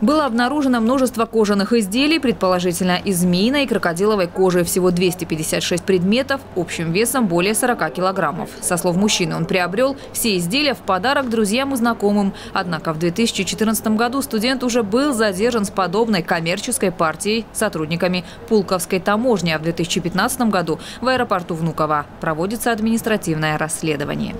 Было обнаружено множество кожаных изделий, предположительно из змеиной и крокодиловой кожи. Всего 256 предметов, общим весом более 40 килограммов. Со слов мужчины, он приобрел все изделия в подарок друзьям и знакомым. Однако в 2014 году студент уже был задержан с подобной коммерческой партией сотрудниками Пулковской таможни. А в 2015 году в аэропорту Внуково проводится административное расследование.